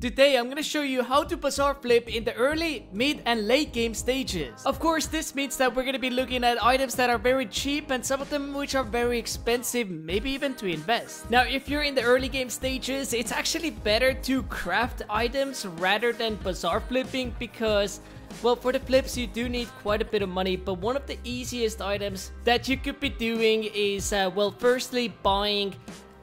Today I'm gonna show you how to bazaar flip in the early, mid and late game stages. Of course this means that we're gonna be looking at items that are very cheap and some of them which are very expensive, maybe even to invest. Now if you're in the early game stages, it's actually better to craft items rather than bazaar flipping because well, for the flips, you do need quite a bit of money, but one of the easiest items that you could be doing is, uh, well, firstly, buying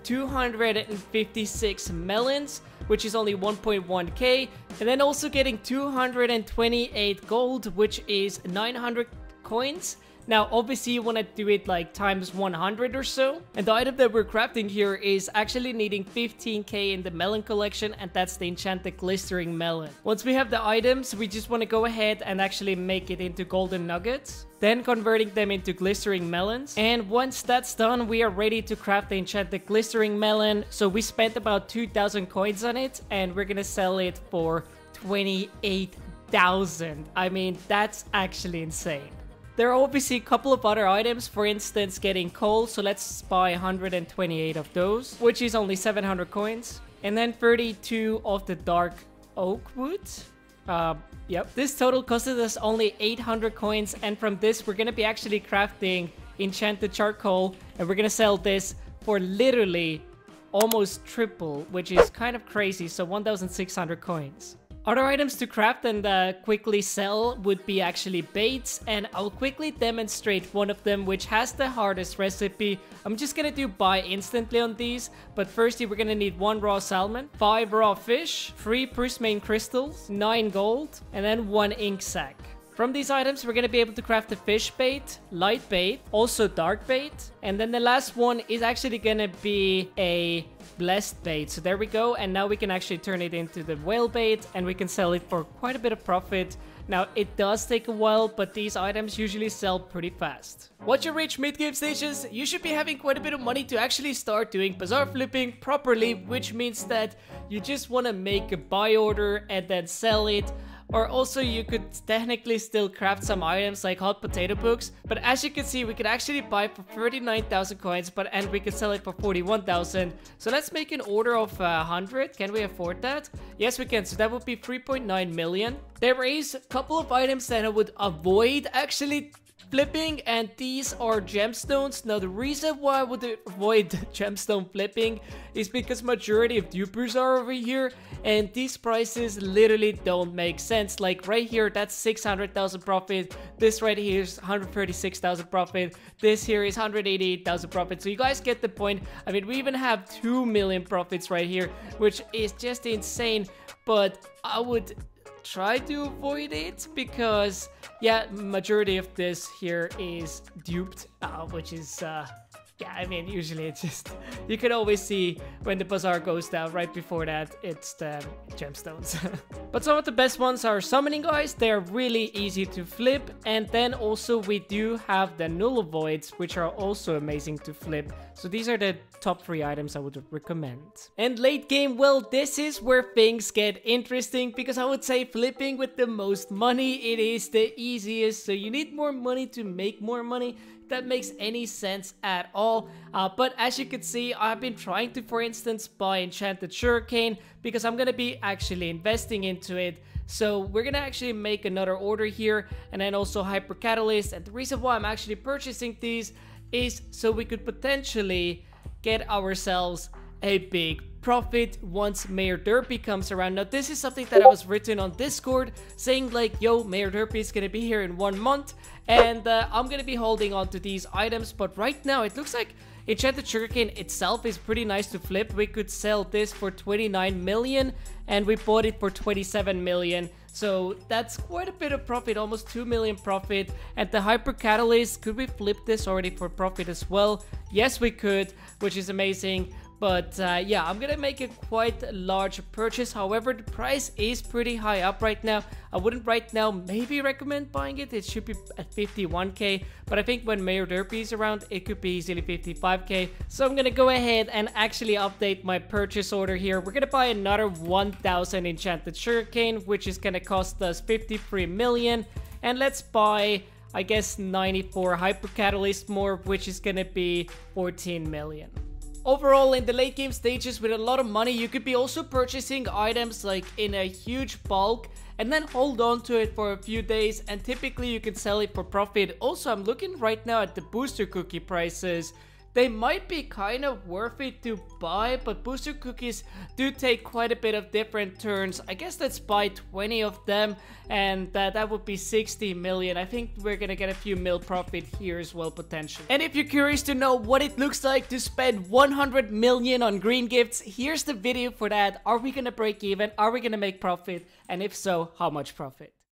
256 melons, which is only 1.1k, and then also getting 228 gold, which is 900 coins. Now, obviously, you want to do it like times 100 or so. And the item that we're crafting here is actually needing 15k in the melon collection, and that's the enchanted glistering melon. Once we have the items, we just want to go ahead and actually make it into golden nuggets then converting them into glistering melons. And once that's done, we are ready to craft the enchanted glistering melon. So we spent about 2,000 coins on it, and we're gonna sell it for 28,000. I mean, that's actually insane. There are obviously a couple of other items, for instance getting coal, so let's buy 128 of those, which is only 700 coins. And then 32 of the dark oak wood. Uh, yep, this total costed us only 800 coins, and from this we're gonna be actually crafting enchanted charcoal, and we're gonna sell this for literally almost triple, which is kind of crazy, so 1,600 coins. Other items to craft and uh, quickly sell would be actually baits and I'll quickly demonstrate one of them which has the hardest recipe. I'm just gonna do buy instantly on these but firstly we're gonna need one raw salmon, five raw fish, three prismarine crystals, nine gold and then one ink sac. From these items, we're to be able to craft the fish bait, light bait, also dark bait. And then the last one is actually to be a blessed bait. So there we go. And now we can actually turn it into the whale bait and we can sell it for quite a bit of profit. Now, it does take a while, but these items usually sell pretty fast. Once you reach mid-game stages, you should be having quite a bit of money to actually start doing bazaar flipping properly, which means that you just want to make a buy order and then sell it or also you could technically still craft some items like hot potato books. But as you can see, we could actually buy for 39,000 coins, but and we could sell it for 41,000. So let's make an order of uh, 100. Can we afford that? Yes, we can. So that would be 3.9 million. There is a couple of items that I would avoid actually flipping and these are gemstones. Now the reason why i would avoid gemstone flipping is because majority of dupers are over here and these prices literally don't make sense. Like right here that's 600,000 profit. This right here is 136,000 profit. This here is 188,000 profit. So you guys get the point. I mean we even have 2 million profits right here which is just insane but i would try to avoid it because yeah majority of this here is duped uh, which is uh, yeah, I mean, usually it's just, you can always see when the bazaar goes down, right before that, it's the gemstones. but some of the best ones are summoning eyes, they're really easy to flip, and then also we do have the null ovoids, which are also amazing to flip. So these are the top three items I would recommend. And late game, well, this is where things get interesting, because I would say flipping with the most money, it is the easiest, so you need more money to make more money, that makes any sense at all. Uh, but as you can see, I've been trying to, for instance, buy Enchanted Sugarcane because I'm gonna be actually investing into it. So we're gonna actually make another order here and then also Hyper Catalyst. And the reason why I'm actually purchasing these is so we could potentially get ourselves a big profit once Mayor Derpy comes around. Now, this is something that I was written on Discord saying like, yo, Mayor Derpy is gonna be here in one month and uh, I'm gonna be holding on to these items. But right now, it looks like Enchanted Sugarcane itself is pretty nice to flip. We could sell this for 29 million and we bought it for 27 million. So that's quite a bit of profit, almost 2 million profit. And the Hyper Catalyst, could we flip this already for profit as well? Yes, we could, which is amazing. But uh, yeah, I'm gonna make a quite large purchase. However, the price is pretty high up right now. I wouldn't right now maybe recommend buying it. It should be at 51k. But I think when Mayor Derpy is around, it could be easily 55k. So I'm gonna go ahead and actually update my purchase order here. We're gonna buy another 1000 enchanted sugarcane, which is gonna cost us 53 million. And let's buy I guess 94 hyper catalyst more, which is gonna be 14 million. Overall, in the late game stages with a lot of money, you could be also purchasing items like in a huge bulk and then hold on to it for a few days and typically you can sell it for profit. Also, I'm looking right now at the booster cookie prices. They might be kind of worth it to buy, but booster cookies do take quite a bit of different turns. I guess let's buy 20 of them, and uh, that would be 60 million. I think we're gonna get a few mil profit here as well, potentially. And if you're curious to know what it looks like to spend 100 million on green gifts, here's the video for that. Are we gonna break even? Are we gonna make profit? And if so, how much profit?